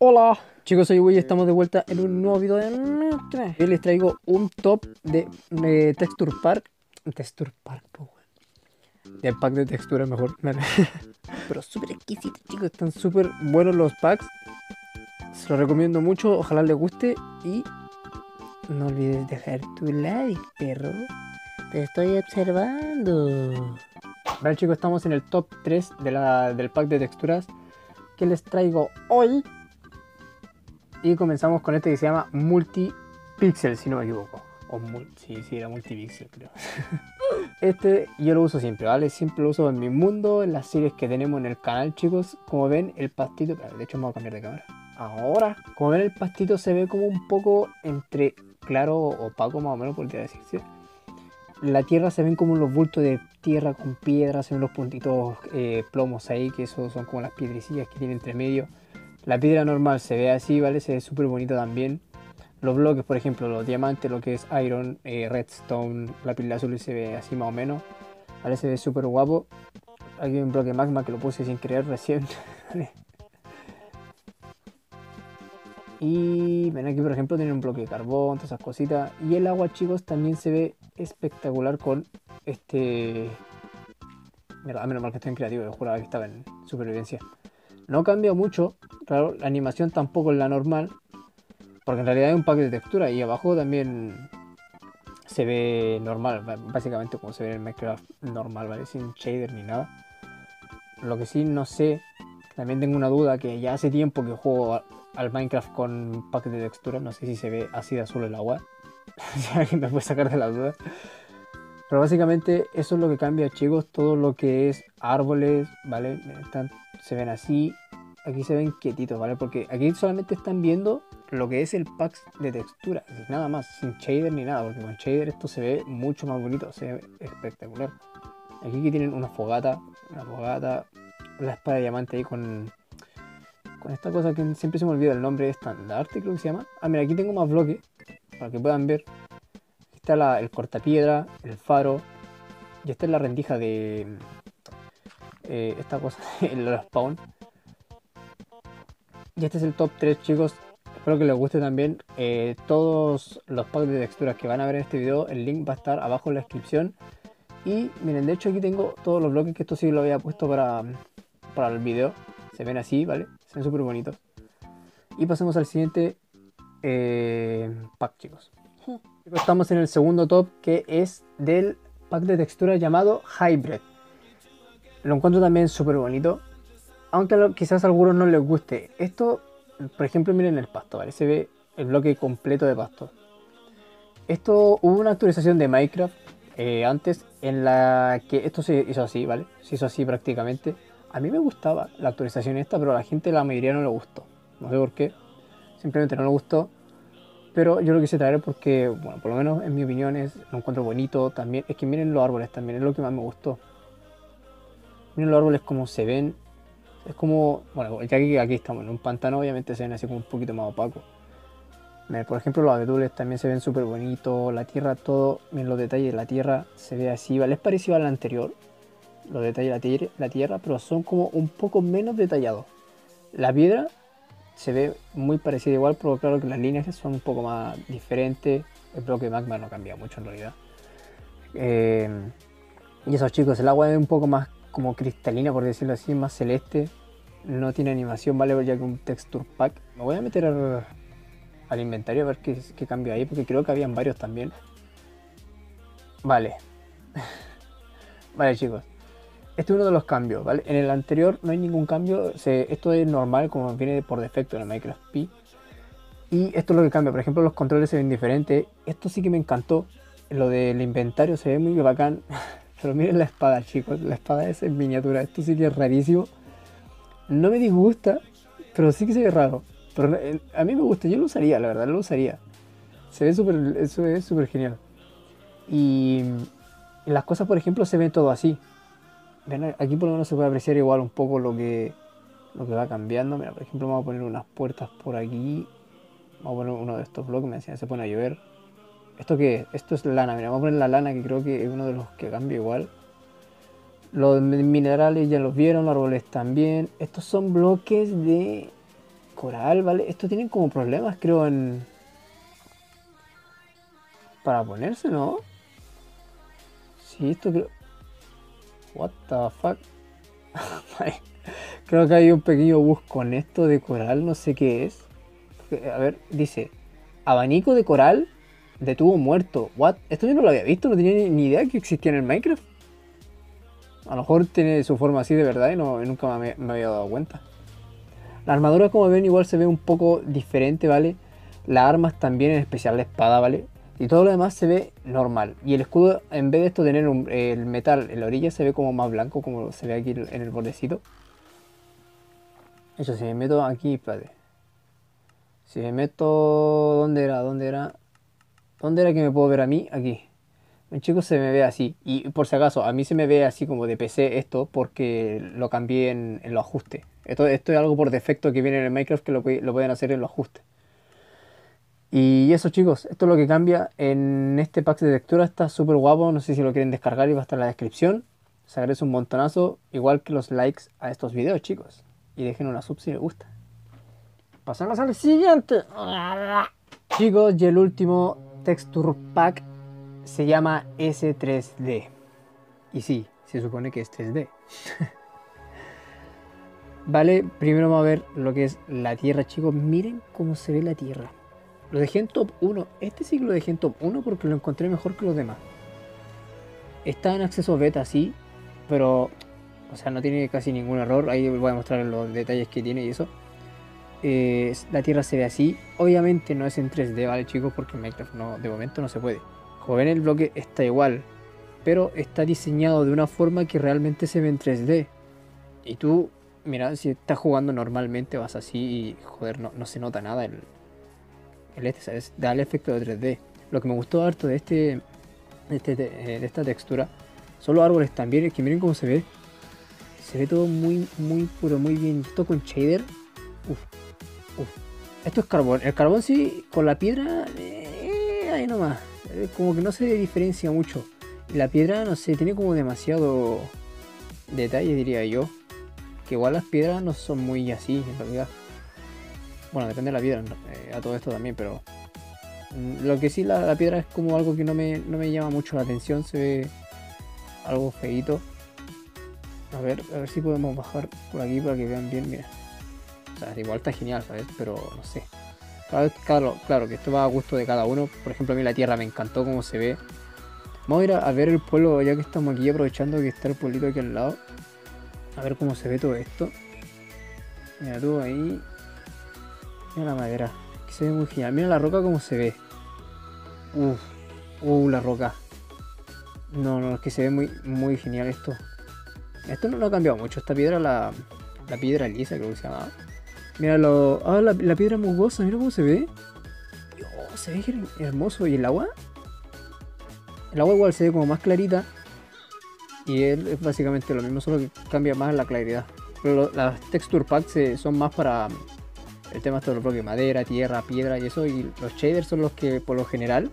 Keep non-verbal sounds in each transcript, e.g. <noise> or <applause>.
Hola chicos, soy Wii y estamos de vuelta en un nuevo video de Minecraft. Hoy les traigo un top de, de Texture Park. Texture Park, po. De pack de textura mejor. <laughs> Pero súper exquisito, chicos. Están súper buenos los packs. Se los recomiendo mucho. Ojalá les guste. Y no olvides dejar tu like, perro. Te estoy observando. Vale, chicos, estamos en el top 3 de la, del pack de texturas que les traigo hoy. Y comenzamos con este que se llama Multipixel, si no me equivoco. O sí, sí, era Multipixel, creo. <laughs> este yo lo uso siempre, ¿vale? Siempre lo uso en mi mundo, en las series que tenemos en el canal, chicos. Como ven, el pastito... De hecho, vamos a cambiar de cámara. Ahora, como ven, el pastito se ve como un poco entre claro o opaco, más o menos, podría decirse. La tierra se ven como los bultos de tierra con piedras, se ven los puntitos eh, plomos ahí, que esos son como las piedrecillas que tiene entre medio. La piedra normal se ve así, ¿vale? Se ve súper bonito también. Los bloques, por ejemplo, los diamantes, lo que es iron, eh, redstone, la pila azul se ve así más o menos. ¿Vale? Se ve súper guapo. Aquí hay un bloque magma que lo puse sin querer recién. <laughs> Y ven aquí, por ejemplo, tiene un bloque de carbón, todas esas cositas. Y el agua, chicos, también se ve espectacular con este... Mira, menos mal que estoy en creativo, yo juraba que estaba en supervivencia. No cambia mucho, claro, la animación tampoco es la normal, porque en realidad hay un pack de textura y abajo también se ve normal, básicamente como se ve en el Minecraft normal, ¿vale? Sin shader ni nada. Lo que sí no sé, también tengo una duda que ya hace tiempo que juego al Minecraft con pack de textura, no sé si se ve así de azul el agua, <laughs> si alguien me puede sacar de la duda. Pero básicamente eso es lo que cambia, chicos. Todo lo que es árboles, ¿vale? Están, se ven así. Aquí se ven quietitos, ¿vale? Porque aquí solamente están viendo lo que es el pack de textura. Nada más, sin shader ni nada. Porque con shader esto se ve mucho más bonito. Se ve espectacular. Aquí tienen una fogata. Una fogata. La espada de diamante ahí con... Con esta cosa que siempre se me olvida el nombre. Estandarte creo que se llama. Ah, mira, aquí tengo más bloques. Para que puedan ver está el cortapiedra, el faro. Y esta es la rendija de eh, esta cosa, <laughs> el spawn. Y este es el top 3, chicos. Espero que les guste también. Eh, todos los packs de texturas que van a ver en este video, el link va a estar abajo en la descripción. Y miren, de hecho aquí tengo todos los bloques que esto sí lo había puesto para, para el video. Se ven así, ¿vale? Se ven súper bonitos. Y pasemos al siguiente eh, pack, chicos. Estamos en el segundo top que es del pack de textura llamado Hybrid. Lo encuentro también súper bonito. Aunque quizás a algunos no les guste. Esto, por ejemplo, miren el pasto, ¿vale? Se ve el bloque completo de pasto. Esto hubo una actualización de Minecraft eh, antes en la que esto se hizo así, ¿vale? Se hizo así prácticamente. A mí me gustaba la actualización esta, pero la gente la mayoría no le gustó. No sé por qué. Simplemente no le gustó pero yo lo quise traer porque, bueno, por lo menos en mi opinión es, lo encuentro bonito también. Es que miren los árboles también, es lo que más me gustó. Miren los árboles como se ven. Es como, bueno, ya que aquí estamos en un pantano, obviamente se ven así como un poquito más opacos. Por ejemplo, los abedules también se ven súper bonitos. La tierra, todo, miren los detalles de la tierra, se ve así, ¿vale? Es parecido al anterior, los detalles de la tierra, pero son como un poco menos detallados. La piedra se ve muy parecido igual, pero claro que las líneas son un poco más diferentes. El bloque magma no cambia mucho en realidad. Eh, y esos chicos, el agua es un poco más como cristalina, por decirlo así, más celeste. No tiene animación, vale, ya que un texture pack. Me voy a meter al, inventario a ver qué, qué cambio hay, porque creo que habían varios también. Vale. <laughs> vale, chicos. Este es uno de los cambios, ¿vale? En el anterior no hay ningún cambio, esto es normal como viene por defecto en el Minecraft P. Y esto es lo que cambia, por ejemplo los controles se ven diferentes. Esto sí que me encantó, lo del inventario se ve muy bacán. <laughs> Pero miren la espada chicos, la espada es en miniatura, esto sí que es rarísimo. No me disgusta, pero sí que se ve raro. Pero eh, a mí me gusta, yo lo usaría, la verdad, lo usaría. Se ve súper, eso es súper genial. Y las cosas, por ejemplo, se ven todo así aquí por lo menos se puede apreciar igual un poco lo que, lo que va cambiando. Mira, por ejemplo, vamos a poner unas puertas por aquí. Vamos a poner uno de estos bloques, me decían, se pone a llover. ¿Esto qué es? Esto es lana, mira, vamos a poner la lana que creo que es uno de los que cambia igual. Los minerales ya los vieron, los árboles también. Estos son bloques de... coral, ¿vale? Esto tienen como problemas, creo, en... Para ponerse, ¿no? Sí, esto creo... What the fuck? <laughs> creo que hay un pequeño bus con esto de coral, no sé qué es. A ver, dice... Abanico de coral de tubo muerto. What? Esto yo no lo había visto, no tenía ni idea que existía en el Minecraft. A lo mejor tiene su forma así de verdad y, no, nunca me, había dado cuenta. La armadura, como ven, igual se ve un poco diferente, ¿vale? Las armas también, en especial la espada, ¿vale? Y todo lo demás se ve normal. Y el escudo, en vez de esto tener el metal en la orilla, se ve como más blanco, como se ve aquí en el bordecito. Eso, si me meto aquí, espérate. Si me meto... ¿Dónde era? ¿Dónde era? ¿Dónde era que me puedo ver a mí? Aquí. En chicos se me ve así. Y por si acaso, a mí se me ve así como de PC esto porque lo cambié en, los ajustes. Esto, esto, es algo por defecto que viene en el Minecraft que lo, lo pueden hacer en los ajustes. Y eso chicos, esto es lo que cambia en este pack de lectura. Está súper guapo, no sé si lo quieren descargar y va a estar en la descripción. Se agradece un montonazo, igual que los likes a estos videos chicos. Y dejen una sub si les gusta. Pasamos al siguiente. Chicos, y el último texture pack se llama S3D. Y sí, se supone que es 3D. <laughs> vale, primero vamos a ver lo que es la Tierra, chicos. Miren cómo se ve la Tierra. Lo dejé en top 1. Este sí lo dejé en top 1 porque lo encontré mejor que los demás. Está en acceso beta, sí. Pero, o sea, no tiene casi ningún error. Ahí voy a mostrar los detalles que tiene y eso. Eh, la Tierra se ve así. Obviamente no es en 3D, ¿vale, chicos? Porque en Minecraft no, de momento no se puede. Como ven, el bloque está igual. Pero está diseñado de una forma que realmente se ve en 3D. Y tú, mira, si estás jugando normalmente vas así y, joder, no, no se nota nada el, el este, ¿sabes? Da el efecto de 3D. Lo que me gustó harto de este, este, de, esta textura son los árboles también, es que miren cómo se ve. Se ve todo muy, muy puro, muy bien. Esto con shader. Uf, uf. Esto es carbón. El carbón sí, con la piedra, eh, ahí nomás. Eh, como que no se diferencia mucho. La piedra, no sé, tiene como demasiado detalle, diría yo. Que igual las piedras no son muy así, en realidad. Bueno, depende de la piedra, eh, a todo esto también, pero... Mm, lo que sí, la, piedra es como algo que no me, no me, llama mucho la atención, se ve algo feito. A ver, a ver si podemos bajar por aquí para que vean bien, mira. O sea, igual está genial, ¿sabes? Pero no sé. Claro, claro, que esto va a gusto de cada uno. Por ejemplo, a mí la tierra me encantó cómo se ve. Vamos a ir a, ver el pueblo ya que estamos aquí, aprovechando que está el pueblito aquí al lado. A ver cómo se ve todo esto. Mira tú ahí. Mira la madera. Que se ve muy genial. Mira la roca cómo se ve. Uf. Uh, la roca. No, no, es que se ve muy, muy genial esto. Esto no, lo ha cambiado mucho. Esta piedra, la, la piedra lisa creo que se llama. Mira lo. Ah, la, piedra musgosa, mira cómo se ve. Se ve hermoso. ¿Y el agua? El agua igual se ve como más clarita. Y es básicamente lo mismo, solo que cambia más la claridad. Pero las texture packs son más para el tema de los bloques madera, tierra, piedra y eso. Y los shaders son los que por lo general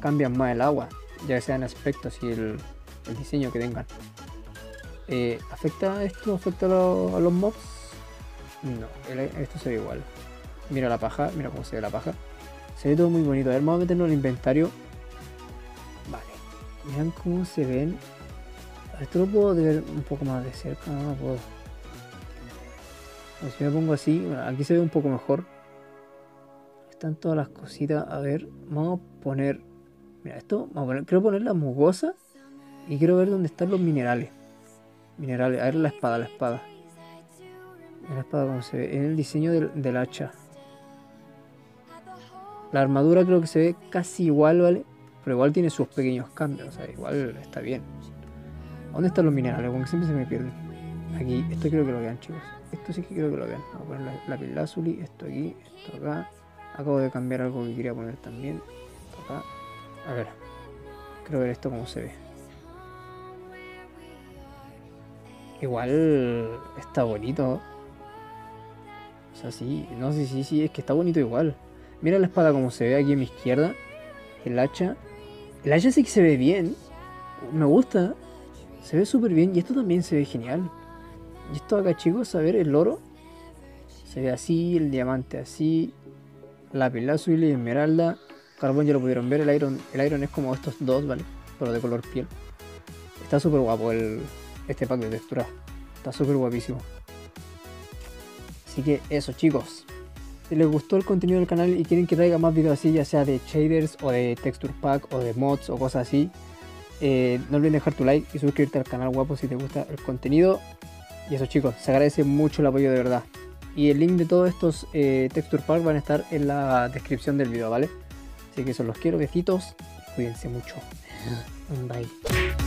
cambian más el agua, ya sea en aspectos y el, diseño que tengan. Eh, ¿Afecta esto? ¿Afecta a, los mobs? No, esto se ve igual. Mira la paja, mira cómo se ve la paja. Se ve todo muy bonito. A ver, vamos a meternos en el inventario. Vale. Vean cómo se ven. Esto lo puedo ver un poco más de cerca, no lo puedo. Si me pongo así, aquí se ve un poco mejor. Están todas las cositas. A ver, vamos a poner. Mira, esto, vamos a poner, quiero poner la mugosa y quiero ver dónde están los minerales. Minerales, a ver la espada, la espada. La espada como se ve. En el diseño del, hacha. La armadura creo que se ve casi igual, ¿vale? Pero igual tiene sus pequeños cambios. O sea, igual está bien. ¿Dónde están los minerales? Porque siempre se me pierden. Aquí, esto creo que lo vean, chicos. Esto sí que creo que lo vean. Vamos a poner la, pilázuli, esto aquí, esto acá. Acabo de cambiar algo que quería poner también. Esto acá. A ver. Quiero ver esto cómo se ve. Igual está bonito. O sea, sí, no sé, sí, sí, es que está bonito igual. Mira la espada como se ve aquí a mi izquierda. El hacha. El hacha sí que se ve bien. Me gusta. Se ve súper bien. Y esto también se ve genial. Y esto acá, chicos, a ver, el oro. Se ve así, el diamante así, lápiz lazuli, esmeralda, carbón ya lo pudieron ver, el iron, el iron es como estos dos, ¿vale? Pero de color piel. Está súper guapo el, este pack de textura. Está súper guapísimo. Así que eso chicos. Si les gustó el contenido del canal y quieren que traiga más videos así, ya sea de shaders o de texture pack o de mods o cosas así, eh, no olviden dejar tu like y suscribirte al canal guapo si te gusta el contenido. Y eso chicos, se agradece mucho el apoyo de verdad. Y el link de todos estos eh, texture pack van a estar en la descripción del video, ¿vale? Así que eso los quiero, besitos. Cuídense mucho. Bye.